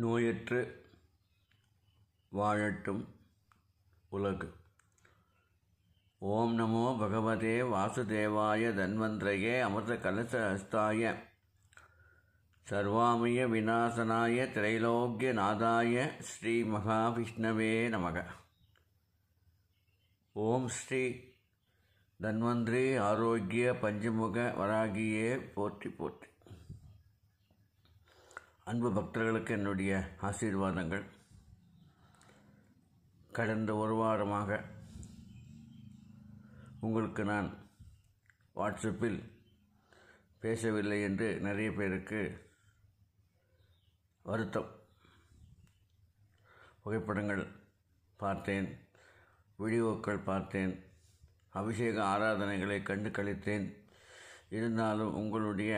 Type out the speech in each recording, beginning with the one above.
நோயற்று வாழட்டும் உலகு. ஓம் நமோ பகவதே வாசுதேவாய தன்வந்திரையே அமிர்த கலச ஹஸ்தாய சர்வாமய விநாசனாய திரைலோக்கிய நாதாய ஸ்ரீ மகாவிஷ்ணவே நமக. ஓம் ஸ்ரீ தன்வந்திரி ஆரோக்கிய பஞ்சமுக வராகியே போற்றி போற்றி. அன்பு பக்தர்களுக்கு என்னுடைய ஆசீர்வாதங்கள். கடந்த ஒரு வாரமாக உங்களுக்கு நான் வாட்ஸ்அப்பில் பேசவில்லை என்று நிறைய பேருக்கு வருத்தம். புகைப்படங்கள் பார்த்தேன் வீடியோக்கள் பார்த்தேன் அபிஷேக ஆராதனைகளை கண்டு கழித்தேன் இருந்தாலும் உங்களுடைய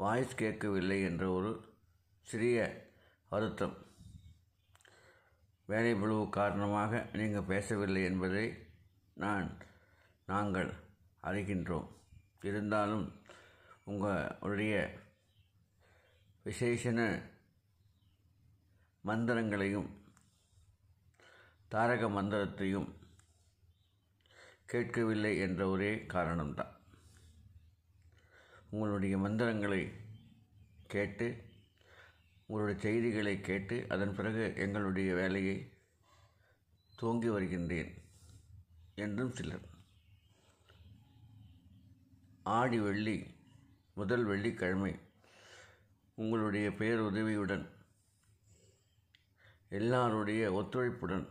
வாய்ஸ் கேட்கவில்லை என்ற ஒரு சிறிய வருத்தம். வேலை பளுவு காரணமாக நீங்கள் பேசவில்லை என்பதை நான் நாங்கள் அறிகின்றோம். இருந்தாலும் உங்களுடைய விசேஷன மந்திரங்களையும் தாரக மந்திரத்தையும் கேட்கவில்லை என்ற ஒரே காரணம்தான். உங்களுடைய மந்திரங்களை கேட்டு உங்களுடைய செய்திகளை கேட்டு அதன் பிறகு எங்களுடைய வேலையை துவங்கி வருகின்றேன் என்றும் சிலர். ஆடி வெள்ளி முதல் வெள்ளிக்கிழமை உங்களுடைய பேருதவியுடன் எல்லாருடைய ஒத்துழைப்புடன்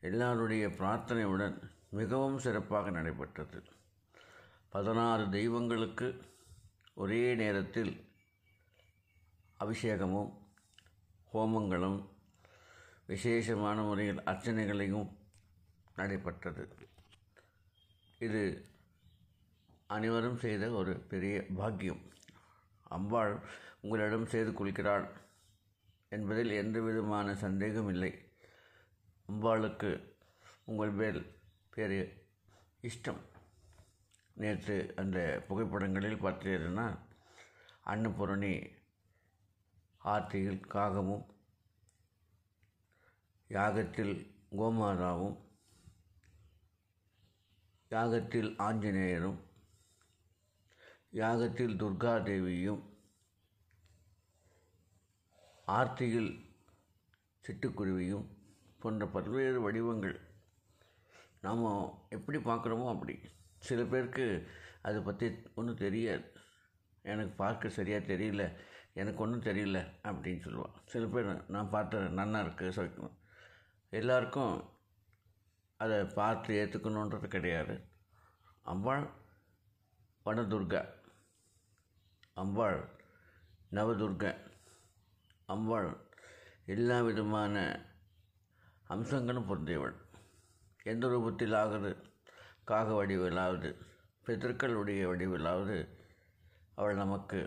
எல்லாருடைய பிரார்த்தனையுடன் மிகவும் சிறப்பாக நடைபெற்றது. பதினாறு தெய்வங்களுக்கு ஒரே நேரத்தில் அபிஷேகமும் ஹோமங்களும் விசேஷமான முறையில் அர்ச்சனைகளையும் நடைபெற்றது. இது அனைவரும் செய்த ஒரு பெரிய பாக்கியம். அம்பாள் உங்களிடம் செய்து கொள்கிறாள் என்பதில் எந்த விதமான சந்தேகம் இல்லை அம்பாளுக்கு உங்கள் மேல் பெரிய இஷ்டம். நேற்று அந்த புகைப்படங்களில் பார்த்தீங்கன்னா அன்னபூரணி ஆர்த்தியில் காகமும் யாகத்தில் கோமாதாவும் யாகத்தில் ஆஞ்சநேயரும் யாகத்தில் துர்காதேவியும் ஆர்த்தியில் சிட்டுக்குருவியும் போன்ற பல்வேறு வடிவங்கள் நாம் எப்படி பார்க்குறோமோ அப்படி. சில பேருக்கு அதை பற்றி ஒன்றும் தெரியாது. எனக்கு பார்க்க சரியாக தெரியல. எனக்கு ஒன்றும் தெரியல அப்படின்னு சொல்லுவான் சில பேர் நான் பார்த்த நன்னா இருக்குது சொல்லிக்கணும் எல்லாருக்கும் அதை பார்த்து ஏற்றுக்கணுன்றது கிடையாது. அம்பாள் வனதுர்கா. அம்பாள் நவதுர்கா. அம்பாள் எல்லா விதமான அம்சங்களும் பொருந்தியவள். எந்த ரூபத்தில் ஆகுது? காக வடிவிலாவது பிதற்களுடைய வடிவிலாவது அவள் நமக்கு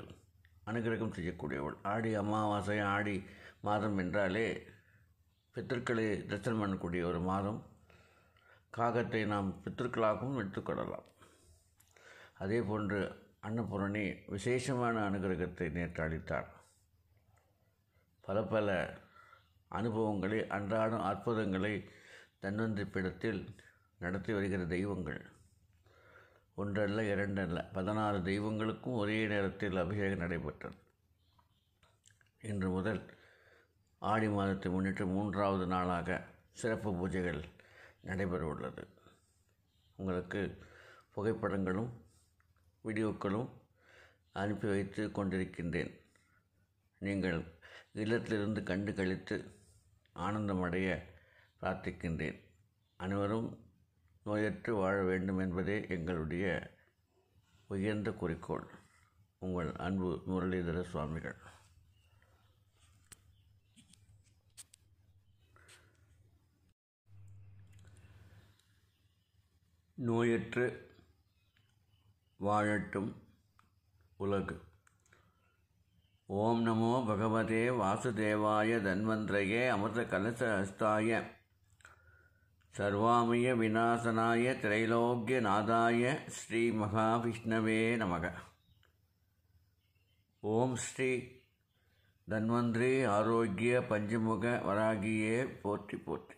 அனுகிரகம் செய்யக்கூடியவள். ஆடி அமாவாசை ஆடி மாதம் என்றாலே பித்தர்களை தரிசனம் பண்ணக்கூடிய ஒரு மாதம். காகத்தை நாம் பித்தர்களாகவும் எடுத்துக்கொள்ளலாம் அதே போன்று அன்னபூரணி விசேஷமான அனுகிரகத்தை நேற்று அளித்தார் பல பல அனுபவங்களை அன்றாடம் அற்புதங்களை தன்வந்திப்பிடத்தில் நடத்தி வருகிற தெய்வங்கள். ஒன்றல்ல இரண்டல்ல. பதினாறு தெய்வங்களுக்கும் ஒரே நேரத்தில் அபிஷேகம் நடைபெற்றது. இன்று முதல் ஆடி மாதத்தை முன்னிட்டு மூன்றாவது நாளாக சிறப்பு பூஜைகள் நடைபெற உள்ளது உங்களுக்கு புகைப்படங்களும் வீடியோக்களும் அனுப்பி வைத்து கொண்டிருக்கின்றேன். நீங்கள் இல்லத்திலிருந்து கண்டு கழித்து ஆனந்தமடைய பிரார்த்திக்கின்றேன். அனைவரும் நோயற்று வாழ வேண்டும் என்பதே எங்களுடைய உயர்ந்த குறிக்கோள். உங்கள் அன்பு முரளிதர சுவாமிகள். நோயற்று வாழட்டும் உலகு. ஓம் நமோ பகவதே வாசுதேவாய தன்வந்திரையே அமிர்த கலச ஹஸ்தாய சர்வாமய விநாசனாய திரைலோக்கிய நாதாய ஸ்ரீ மகாவிஷ்ணவே நமக. ஓம் ஸ்ரீ தன்வந்திரி ஆரோக்கிய பஞ்சமுக வராகியே போற்றி போற்றி.